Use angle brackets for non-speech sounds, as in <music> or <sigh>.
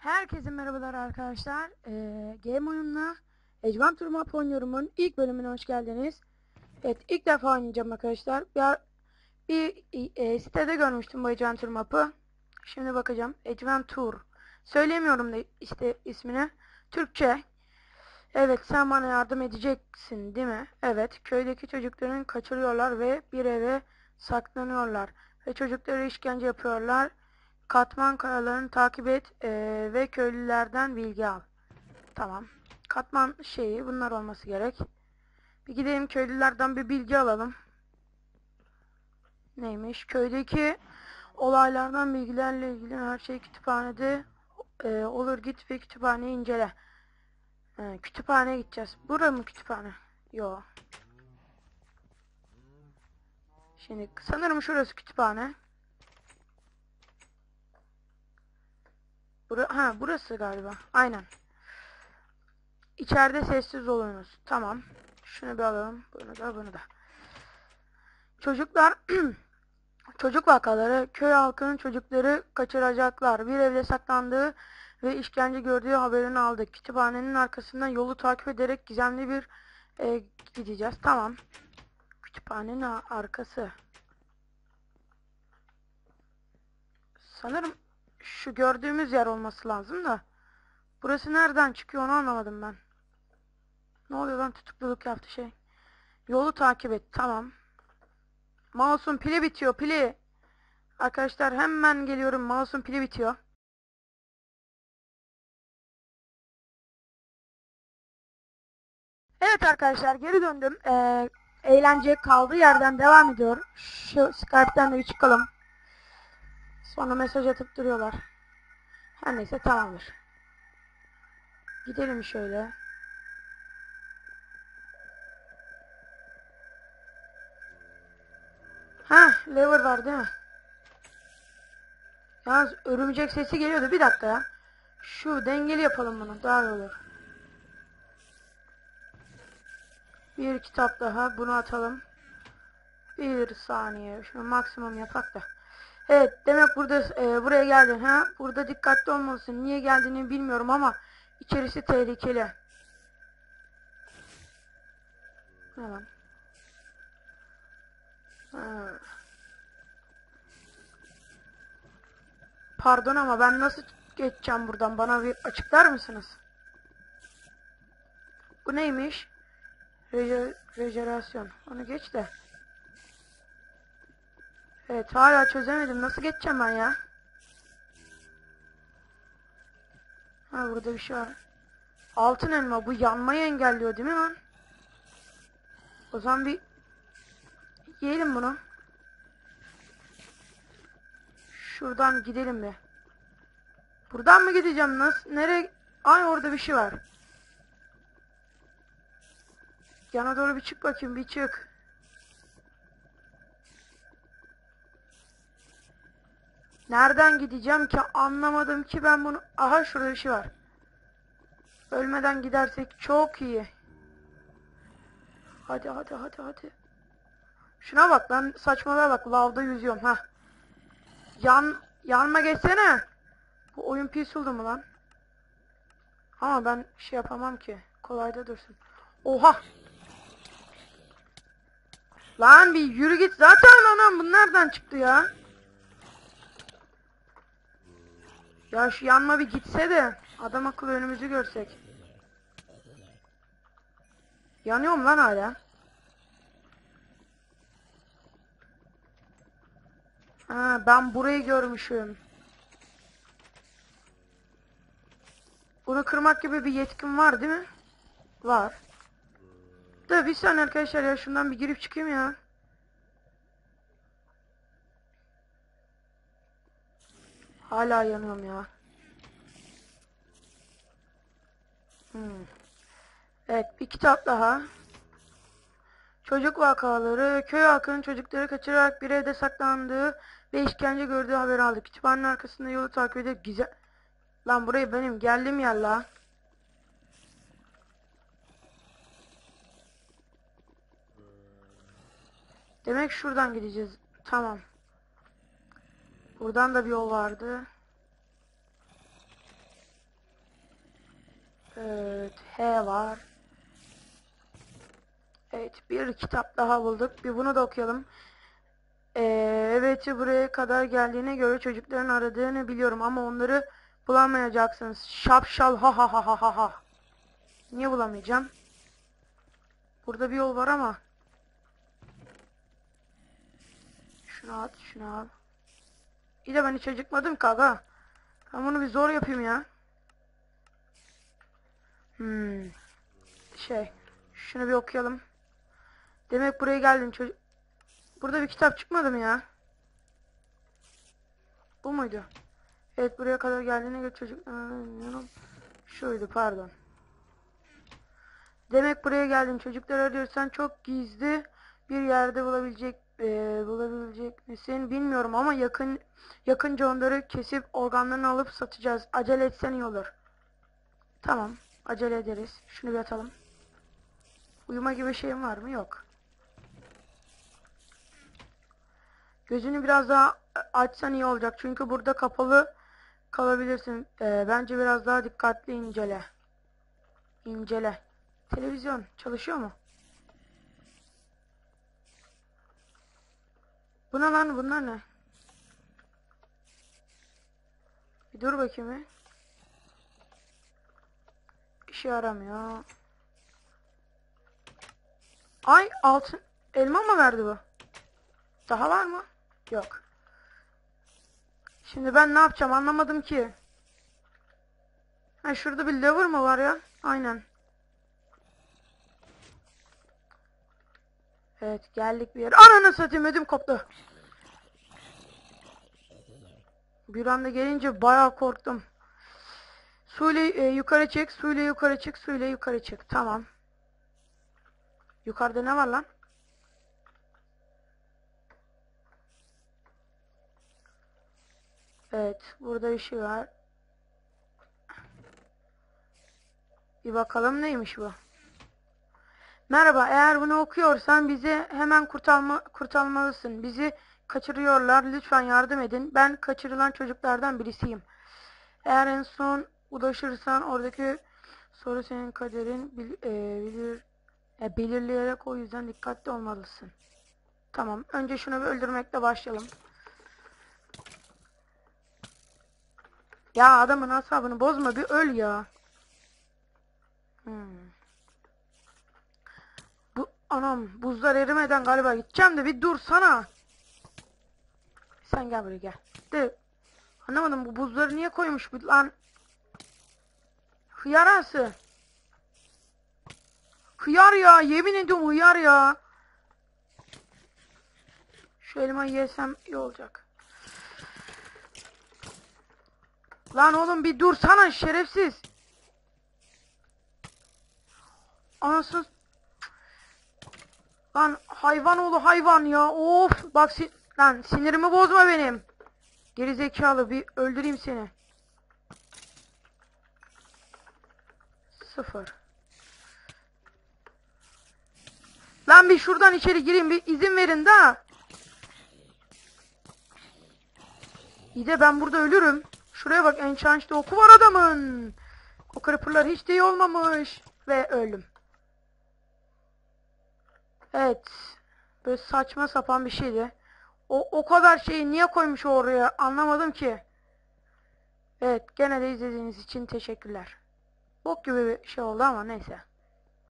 Herkese merhabalar arkadaşlar. Ee, Game oyununa Adventure Map oynuyorumun ilk bölümüne hoş geldiniz. Evet ilk defa oynayacağım arkadaşlar. Bir, bir e, sitede görmüştüm bu Adventure Map'ı. Şimdi bakacağım. Adventure. Söyleyemiyorum da işte ismini. Türkçe. Evet sen bana yardım edeceksin değil mi? Evet köydeki çocukların kaçırıyorlar ve bir eve saklanıyorlar. Ve çocuklara işkence yapıyorlar. Katman kayalarını takip et eee, ve köylülerden bilgi al. Tamam. Katman şeyi bunlar olması gerek. Bir gidelim köylülerden bir bilgi alalım. Neymiş? Köydeki olaylardan bilgilerle ilgili her şey kütüphanede eee, olur git ve kütüphaneyi incele. He, kütüphaneye gideceğiz. Bura mı kütüphane? Yo. Şimdi sanırım şurası kütüphane. Bura ha burası galiba. Aynen. İçeride sessiz olunuz. Tamam. Şunu bir alalım. Bunu da bunu da. Çocuklar <clears throat> çocuk vakaları köy halkının çocukları kaçıracaklar. Bir evde saklandığı ve işkence gördüğü haberini aldık. Kütüphanenin arkasından yolu takip ederek gizemli bir e, gideceğiz. Tamam. Kütüphanenin arkası. Sanırım şu gördüğümüz yer olması lazım da. Burası nereden çıkıyor onu anlamadım ben. Ne oluyor lan tutukluluk yaptı şey. Yolu takip et. Tamam. Mouse'un pili bitiyor pili. Arkadaşlar hemen geliyorum. Mouse'un pili bitiyor. Evet arkadaşlar geri döndüm. Ee, eğlence kaldığı yerden devam ediyor. Şu Skype'den de bir çıkalım. Sonra mesaj atıp duruyorlar. Her neyse tamamdır. Gidelim şöyle. Ha, lever var değil mi? Yalnız örümcek sesi geliyordu. Bir dakika ya. Şu dengeli yapalım bunu. Daha iyi olur. Bir kitap daha. Bunu atalım. Bir saniye. Şunu maksimum yapak da. Evet demek burada e, buraya geldin ha. Burada dikkatli olmalısın. Niye geldiğini bilmiyorum ama içerisi tehlikeli. Tamam. Pardon ama ben nasıl geçeceğim buradan? Bana bir açıklar mısınız? Bu neymiş? Reje. Onu geç de. Evet hala çözemedim. Nasıl geçeceğim ben ya? Ha burada bir şey var. Altın elma. Bu yanmayı engelliyor değil mi lan? O zaman bir yiyelim bunu. Şuradan gidelim bir. Buradan mı gideceğim? Nasıl? Nereye? Ay orada bir şey var. Yana doğru bir çık bakayım. Bir çık. Nereden gideceğim ki anlamadım ki ben bunu. Aha şurada bir şey var. Ölmeden gidersek çok iyi. Hadi hadi hadi hadi. Şuna bak lan saçmalığa bak lavda yüzüyorum ha. Yan yanma geçsene. Bu oyun oldu mu lan? Ama ben şey yapamam ki. Kolayda dursun. Oha. Lan bir yürü git. Zaten anam bu nereden çıktı ya? Ya şu yanma bir gitse de adam akıllı önümüzü görsek. Yanıyorum lan hala. Ha ben burayı görmüşüm. Bunu kırmak gibi bir yetkim var değil mi? Var. Da bir saniye arkadaşlar ya şundan bir girip çıkayım ya. Hala yanıyorum ya. Hmm. Evet bir kitap daha. Çocuk vakaları, köy halkının çocukları kaçırarak bir evde saklandığı ve işkence gördüğü haberi aldık. Kütüphanenin arkasında yolu takip edip güzel... Lan burayı benim geldim yer la. Demek şuradan gideceğiz. Tamam. Buradan da bir yol vardı. Evet, H var. Evet, bir kitap daha bulduk. Bir bunu da okuyalım. Ee, evet, buraya kadar geldiğine göre çocukların aradığını biliyorum ama onları bulamayacaksınız. Şapşal ha ha ha ha ha ha. Niye bulamayacağım? Burada bir yol var ama. Şunu at, şunu al. İyi de ben hiç acıkmadım aga. Ben bunu bir zor yapayım ya. Hmm. Şey, şunu bir okuyalım. Demek buraya geldin çocuk. Burada bir kitap çıkmadı mı ya? Bu muydu? Evet buraya kadar geldiğine göre çocuk... Şuydu pardon. Demek buraya geldin. Çocuklar arıyorsan çok gizli bir yerde bulabilecek e, bulabilecek misin bilmiyorum ama yakın yakınca onları kesip organlarını alıp satacağız. Acele etsen iyi olur. Tamam. Acele ederiz. Şunu bir atalım. Uyuma gibi şeyim var mı? Yok. Gözünü biraz daha açsan iyi olacak. Çünkü burada kapalı kalabilirsin. Ee, bence biraz daha dikkatli incele. İncele. Televizyon çalışıyor mu? Bu ne lan? Bunlar ne? Bir dur bakayım bir. İşe yaramıyor. Ay altın elma mı verdi bu? Daha var mı? Yok. Şimdi ben ne yapacağım anlamadım ki. Ha şurada bir lever mı var ya? Aynen. Evet geldik bir yere. Ananı satayım ödüm koptu. Bir anda gelince bayağı korktum. Suyla e, yukarı çık, suyla yukarı çık, suyla yukarı çık. Tamam. Yukarıda ne var lan? Evet, burada bir şey var. Bir bakalım neymiş bu. Merhaba, eğer bunu okuyorsan bizi hemen kurtarma, kurtarmalısın. Bizi kaçırıyorlar, lütfen yardım edin. Ben kaçırılan çocuklardan birisiyim. Eğer en son ulaşırsan oradaki soru senin kaderin bil, e, bilir, e, belirleyerek o yüzden dikkatli olmalısın. Tamam, önce şunu bir öldürmekle başlayalım. Ya adamın asabını bozma bir öl ya. Hmm. Anam buzlar erimeden galiba gideceğim de bir dursana. Sen gel buraya gel. De anlamadım bu buzları niye koymuş bu lan? Hıyar arası. Hıyar ya yemin ediyorum hıyar ya. Şu elmayı yesem iyi olacak. Lan oğlum bir dursana şerefsiz. Anasını Lan hayvan oğlu hayvan ya. Of bak si lan sinirimi bozma benim. Geri zekalı bir öldüreyim seni. Sıfır. Lan bir şuradan içeri gireyim bir izin verin da. İyi de ben burada ölürüm. Şuraya bak enchanted oku var adamın. O creeper'lar hiç de iyi olmamış. Ve öldüm. Evet. Böyle saçma sapan bir şeydi. O, o kadar şeyi niye koymuş oraya anlamadım ki. Evet gene de izlediğiniz için teşekkürler. Bok gibi bir şey oldu ama neyse.